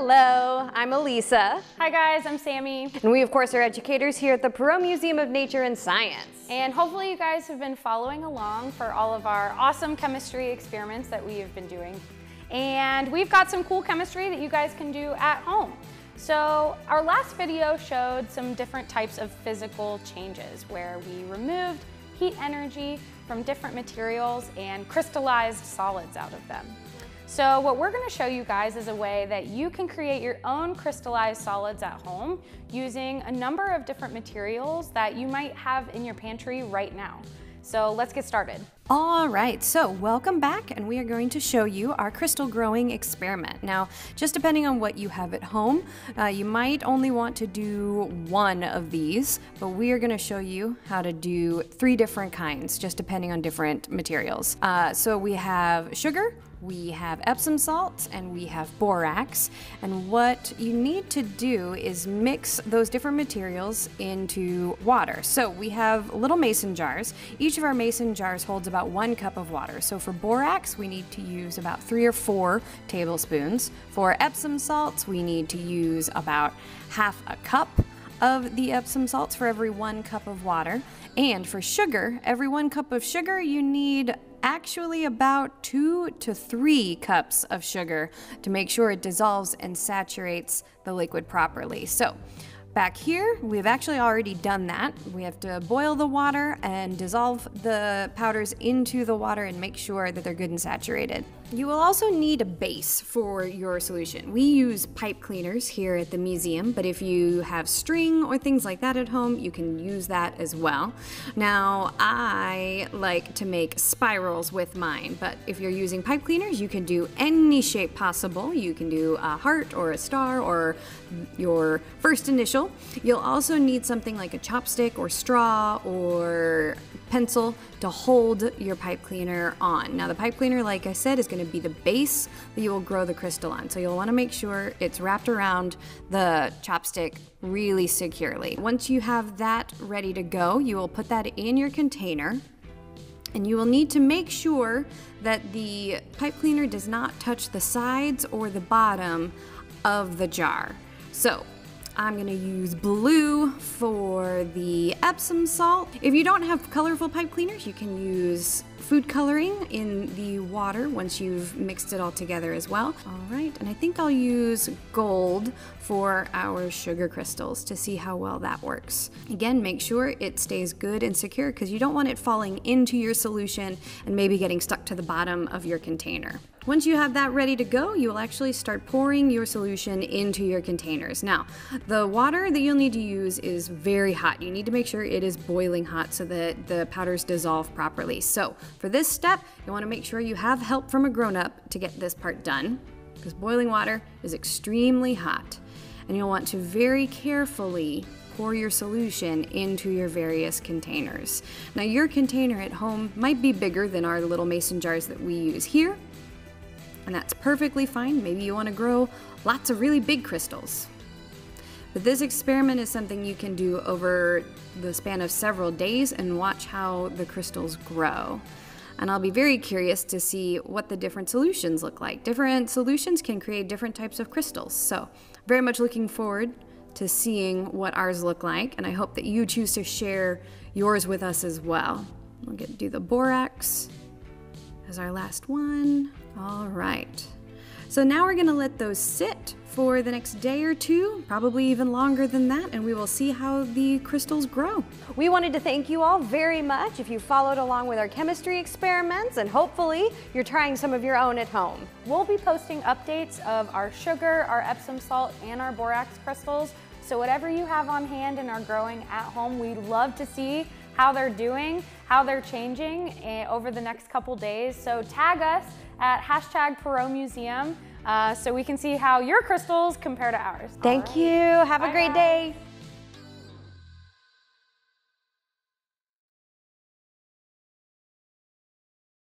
Hello, I'm Elisa. Hi guys, I'm Sammy. And we of course are educators here at the Perot Museum of Nature and Science. And hopefully you guys have been following along for all of our awesome chemistry experiments that we have been doing. And we've got some cool chemistry that you guys can do at home. So our last video showed some different types of physical changes where we removed heat energy from different materials and crystallized solids out of them. So what we're gonna show you guys is a way that you can create your own crystallized solids at home using a number of different materials that you might have in your pantry right now. So let's get started. All right, so welcome back and we are going to show you our crystal growing experiment. Now, just depending on what you have at home, uh, you might only want to do one of these, but we are gonna show you how to do three different kinds, just depending on different materials. Uh, so we have sugar, we have Epsom salts and we have borax. And what you need to do is mix those different materials into water. So we have little mason jars. Each of our mason jars holds about one cup of water. So for borax, we need to use about three or four tablespoons. For Epsom salts, we need to use about half a cup of the Epsom salts for every one cup of water. And for sugar, every one cup of sugar, you need actually about two to three cups of sugar to make sure it dissolves and saturates the liquid properly. So Back here, we've actually already done that. We have to boil the water and dissolve the powders into the water and make sure that they're good and saturated. You will also need a base for your solution. We use pipe cleaners here at the museum, but if you have string or things like that at home, you can use that as well. Now, I like to make spirals with mine, but if you're using pipe cleaners, you can do any shape possible. You can do a heart or a star or your first initial You'll also need something like a chopstick or straw or pencil to hold your pipe cleaner on. Now the pipe cleaner, like I said, is going to be the base that you will grow the crystal on. So you'll want to make sure it's wrapped around the chopstick really securely. Once you have that ready to go, you will put that in your container and you will need to make sure that the pipe cleaner does not touch the sides or the bottom of the jar. So I'm gonna use blue for the Epsom salt. If you don't have colorful pipe cleaners, you can use food coloring in the water once you've mixed it all together as well. All right, and I think I'll use gold for our sugar crystals to see how well that works. Again, make sure it stays good and secure because you don't want it falling into your solution and maybe getting stuck to the bottom of your container. Once you have that ready to go, you'll actually start pouring your solution into your containers. Now, the water that you'll need to use is very hot. You need to make sure it is boiling hot so that the powders dissolve properly. So for this step, you wanna make sure you have help from a grown-up to get this part done because boiling water is extremely hot. And you'll want to very carefully pour your solution into your various containers. Now your container at home might be bigger than our little mason jars that we use here, and that's perfectly fine. Maybe you want to grow lots of really big crystals. But this experiment is something you can do over the span of several days and watch how the crystals grow. And I'll be very curious to see what the different solutions look like. Different solutions can create different types of crystals. So very much looking forward to seeing what ours look like. And I hope that you choose to share yours with us as well. We'll get to do the borax as our last one. All right. So now we're gonna let those sit for the next day or two, probably even longer than that, and we will see how the crystals grow. We wanted to thank you all very much if you followed along with our chemistry experiments, and hopefully you're trying some of your own at home. We'll be posting updates of our sugar, our Epsom salt, and our borax crystals. So whatever you have on hand and are growing at home, we'd love to see how they're doing, how they're changing eh, over the next couple days. So tag us at hashtag Perot Museum uh, so we can see how your crystals compare to ours. Thank right. you. Have Bye a great day.